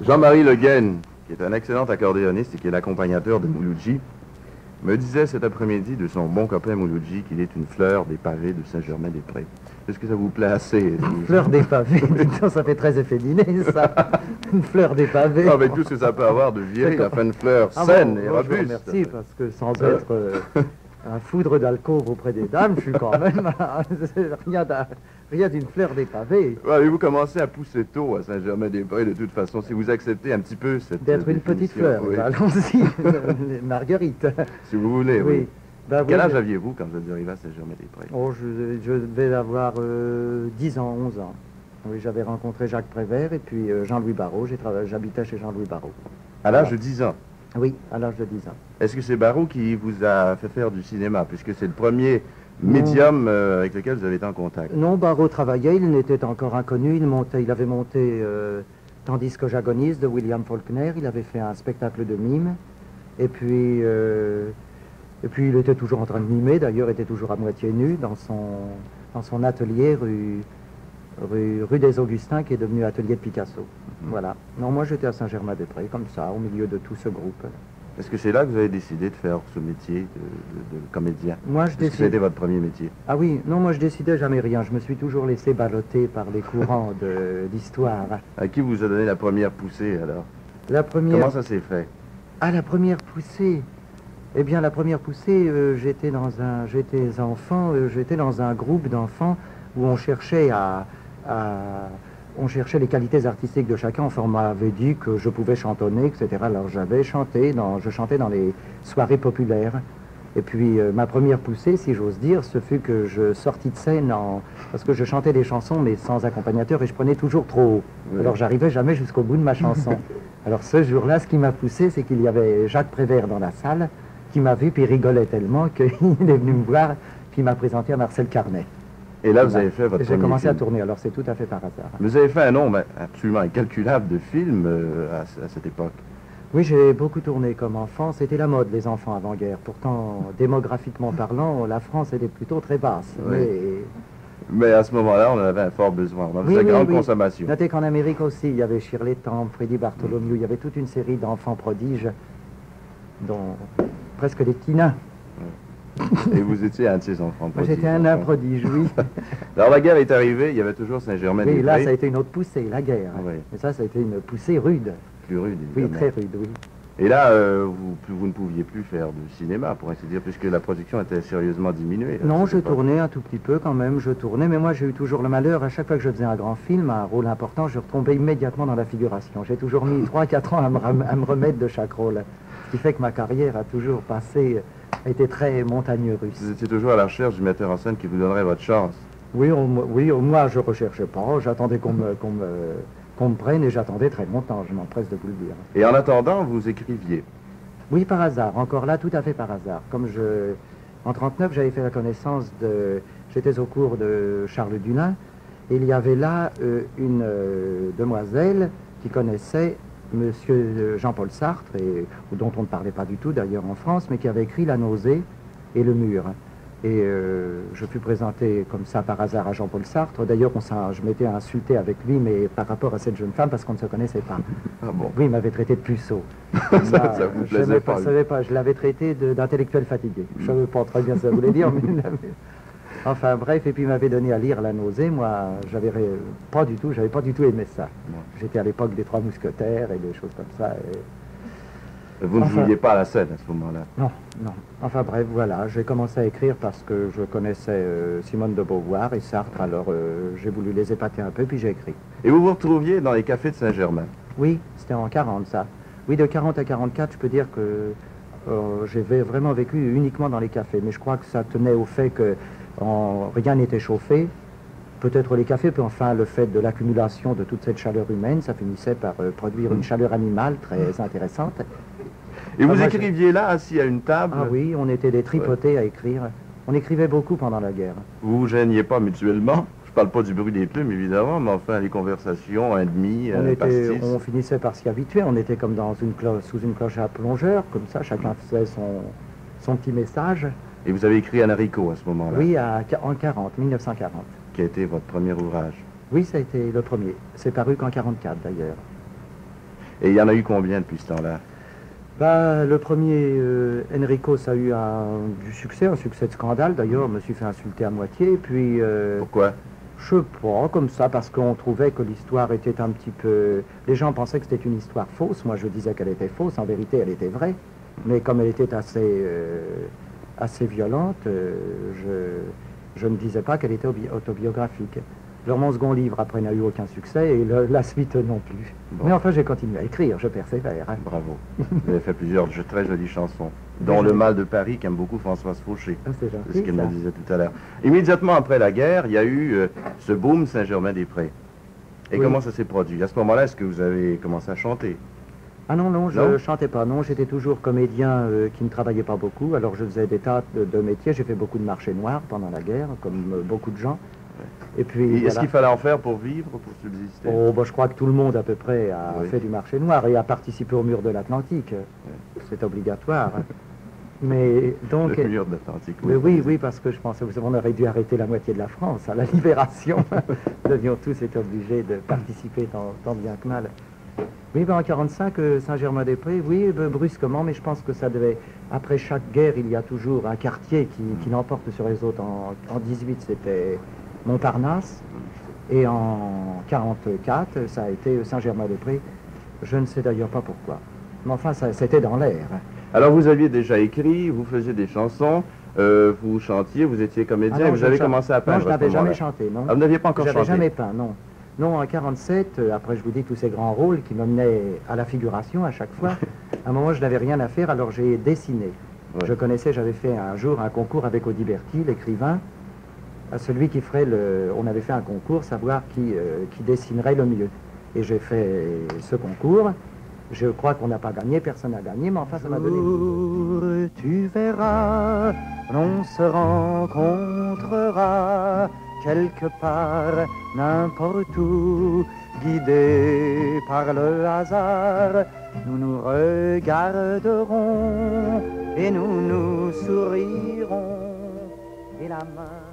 Jean-Marie Le Guen, qui est un excellent accordéoniste et qui est l'accompagnateur de Mouloudji, me disait cet après-midi de son bon copain Mouloudji qu'il est une fleur des pavés de Saint-Germain-des-Prés. Est-ce que ça vous plaît assez Une fleur des pavés, ça fait très efféminé, ça. Une fleur des pavés. Non, mais tout ce que ça peut avoir de viril, enfin une fleur Ah saine et robuste. remercie, parce que sans être euh, un foudre d'alcôve auprès des dames, je suis quand même rien d'un- rien d'une fleur des pavés. Ouais, mais vous commencez à pousser tôt à Saint-Germain-des-Prés de toute façon, si vous acceptez un petit peu cette D'être une petite fleur. oui, Allons-y, les marguerites. si vous voulez, oui. Oui. Bah, Quel oui, âge je- aviez-vous quand vous êtes arrivé à Saint-Germain-des-Prés? Oh, je, je devais avoir euh, 10 ans, 11 ans. Oui, j'avais rencontré Jacques Prévert et puis euh, Jean-Louis Barrault. J'habitais chez Jean-Louis Barrault. À l'âge de 10 ans. Oui, à l'âge de 10 ans. Est-ce que c'est Barrault qui vous a fait faire du cinéma, puisque c'est le premier médium euh, avec lequel vous avez été en contact? Non, Barrault travaillait, il n'était encore inconnu. Il, montait, il avait monté euh, Tandis que j'agonise de William Faulkner. Il avait fait un spectacle de mime. Et puis, euh, et puis il était toujours en train de mimer, d'ailleurs, était toujours à moitié nu dans son, dans son atelier rue, rue, rue des Augustins, qui est devenu atelier de Picasso. Voilà. Non, moi j'étais à Saint-Germain-des-Prés, comme ça, au milieu de tout ce groupe. Est-ce que c'est là que vous avez décidé de faire ce métier de, de- de comédien? Moi, je décide... c'était votre premier métier? Ah oui, non, moi je décidais jamais rien. Je me suis toujours laissé balloter par les courants de l'histoire. À qui vous a donné la première poussée alors? La première... Comment ça s'est fait? Ah, la première poussée Eh bien, la première poussée, euh, j'étais dans un... J'étais enfant, euh, j'étais dans un groupe d'enfants où on cherchait à... à- On cherchait les qualités artistiques de chacun. Enfin, on m'avait dit que je pouvais chantonner, etc. Alors j'avais chanté, dans, je chantais dans les soirées populaires. Et puis euh, ma première poussée, si j'ose dire, ce fut que je sortis de scène en... parce que je chantais des chansons mais sans accompagnateur et je prenais toujours trop haut. Oui. Alors j'arrivais jamais jusqu'au bout de ma chanson. Alors ce jour-là, ce qui m'a poussé, c'est qu'il y avait Jacques Prévert dans la salle qui m'a vu puis rigolait tellement qu'il est venu me voir puis il m'a présenté à Marcel Carnet. Et là, vous Voilà. avez fait votre J'ai commencé à tourner, alors c'est tout à fait par hasard. Vous avez fait un nombre absolument incalculable de films euh, à, ce- à cette époque. Oui, j'ai beaucoup tourné comme enfant. C'était la mode, les enfants avant-guerre. Pourtant, démographiquement parlant, la France était plutôt très basse. Oui. Mais Mais à ce moment-là, on en avait un fort besoin. On avait Oui, la oui, grande oui. consommation. Notez qu'en Amérique aussi, il y avait Shirley Temple, Freddy Bartholomew, il y avait toute une série d'enfants prodiges, dont presque des petits nains. Et vous étiez un de ces enfants. Moi, j'étais un prodige, oui. Alors la guerre est arrivée, il y avait toujours Saint-Germain-des-Prés. oui, là, ça a été une autre poussée, la guerre. Oui. Mais ça, ça a été une poussée rude. plus rude, Oui, évidemment. très rude, oui. Et là, euh, vous, vous ne pouviez plus faire de cinéma, pour ainsi dire, puisque la production était sérieusement diminuée. à Non, je tournais un tout petit peu quand même, je tournais, mais moi j'ai eu toujours le malheur, à chaque fois que je faisais un grand film, un rôle important, je retombais immédiatement dans la figuration. J'ai toujours mis 3-4 ans à me, rem- à me remettre de chaque rôle. Ce qui fait que ma carrière a toujours passé, été très montagne russe. Vous étiez toujours à la recherche du metteur en scène qui vous donnerait votre chance. Oui, on oui, moi je recherchais pas, j'attendais qu'on me, qu'on me, prenne et j'attendais très longtemps, je m'empresse de vous le dire. Et en attendant, vous écriviez. Oui, par hasard, encore là, tout à fait par hasard. Comme je... En 39, j'avais fait la connaissance de... J'étais au cours de Charles Dunin, et il y avait là euh, une euh, demoiselle qui connaissait Monsieur Jean-Paul Sartre, et, dont on ne parlait pas du tout d'ailleurs en France, mais qui avait écrit La nausée et le mur. Et euh, je fus présenté comme ça par hasard à Jean-Paul Sartre. D'ailleurs, je m'étais insulté avec lui, mais par rapport à cette jeune femme, parce qu'on ne se connaissait pas. Ah bon Oui, il m'avait traité de puceau. ça, ça vous je plaisait savais pas. Je savais pas, je l'avais traité d'intellectuel fatigué. Je savais pas très bien ce que ça voulait dire, mais il l'avait- Enfin bref, et puis il m'avait donné à lire La nausée. Moi, j'avais pas du tout, j'avais pas du tout aimé ça. J'étais à l'époque des Trois Mousquetaires et des choses comme ça. et- Vous ne Enfin- jouiez pas à la scène à ce moment-là? Non, non. Enfin bref, voilà, j'ai commencé à écrire parce que je connaissais euh, Simone de Beauvoir et Sartre, alors euh, j'ai voulu les épater un peu, puis j'ai écrit. Et vous vous retrouviez dans les cafés de Saint-Germain? Oui, c'était en 40 ça. Oui, de 40 à 44, je peux dire que euh, j'ai vraiment vécu uniquement dans les cafés. Mais je crois que ça tenait au fait que en- rien n'était chauffé. Peut-être les cafés, puis enfin le fait de l'accumulation de toute cette chaleur humaine, ça finissait par euh, produire une chaleur animale très intéressante. Et vous Ah, écriviez là, assis à une table? Ah oui, on était des tripotés à écrire. On écrivait beaucoup pendant la guerre. Vous vous gêniez pas mutuellement? Je parle pas du bruit des plumes, évidemment, mais enfin, les conversations, un demi, On, un était, on finissait par s'y habituer. On était comme dans une cloche, sous une cloche à plongeur, comme ça, chacun faisait son, son petit message. Et vous avez écrit un haricot à ce moment-là, Oui, à, en 40, 1940. qui a été votre premier ouvrage. Oui, ça a été le premier. C'est paru qu'en 44 d'ailleurs. Et il y en a eu combien depuis ce temps-là? Bah, le premier, euh, Enrico, ça a eu un, du succès, un succès de scandale d'ailleurs, je me suis fait insulter à moitié. Puis, euh, Pourquoi? Je sais pas, comme ça, parce qu'on trouvait que l'histoire était un petit peu. Les gens pensaient que c'était une histoire fausse. Moi, je disais qu'elle était fausse. En vérité, elle était vraie. Mais comme elle était assez, euh, assez violente, euh, je, je ne disais pas qu'elle était autobiographique. Alors, mon second livre, après, n'a eu aucun succès et le- la suite non plus. Bon. Mais enfin, j'ai continué à écrire, je persévère. hein. Bravo. Vous avez fait plusieurs de très jolies chansons, dont. Le Mal de Paris, qu'aime beaucoup Françoise Fauché. Ah, c'est ce qu'elle me disait tout à l'heure. Immédiatement après la guerre, il y a eu euh, ce boom Saint-Germain-des-Prés. Et Oui. comment ça s'est produit? À ce moment-là, est-ce que vous avez commencé à chanter? Ah non, non, je Non chantais pas. Non, j'étais toujours comédien euh, qui ne travaillait pas beaucoup. Alors je faisais des tas de, de métiers. J'ai fait beaucoup de marchés noirs pendant la guerre, comme euh, beaucoup de gens. Et puis, Est-ce qu'il fallait en faire pour vivre, pour subsister? Oh, bah, je crois que tout le monde à peu près a Oui. fait du marché noir et a participé au mur de l'Atlantique. C'est obligatoire. Mais donc, Le mur de l'Atlantique. mais oui, oui, parce que je pensais qu'on aurait dû arrêter la moitié de la France à la libération. Nous devions tous être obligés de participer tant, tant bien que mal. Oui, ben en 45, euh, Saint-Germain-des-Prés, oui, ben, brusquement, mais je pense que ça devait... Après chaque guerre, il y a toujours un quartier qui, qui l'emporte sur les autres. En, en 18, c'était Montparnasse. Et en 44, ça a été Saint-Germain-des-Prés. Je ne sais d'ailleurs pas pourquoi. Mais enfin, c'était dans l'air. Alors vous aviez déjà écrit, vous faisiez des chansons, euh, vous chantiez, vous étiez comédien, Ah non, et vous je avez commencé à peindre. Non, je n'avais jamais chanté, non. Ah, vous n'aviez pas encore J'avais chanté jamais peint, non. Non, en 47, euh, après je vous dis tous ces grands rôles qui me menaient à la figuration à chaque fois, à un moment je n'avais rien à faire, alors j'ai dessiné. Ouais. Je connaissais, j'avais fait un jour un concours avec Audiberti, l'écrivain, à celui qui ferait le... On avait fait un concours, savoir qui, euh, qui dessinerait le mieux. Et j'ai fait ce concours. Je crois qu'on n'a pas gagné, personne n'a gagné, mais enfin ça m'a donné... jour, tu verras, l'on se rencontrera quelque part, n'importe où, guidés par le hasard, nous nous regarderons et nous nous sourirons, et la main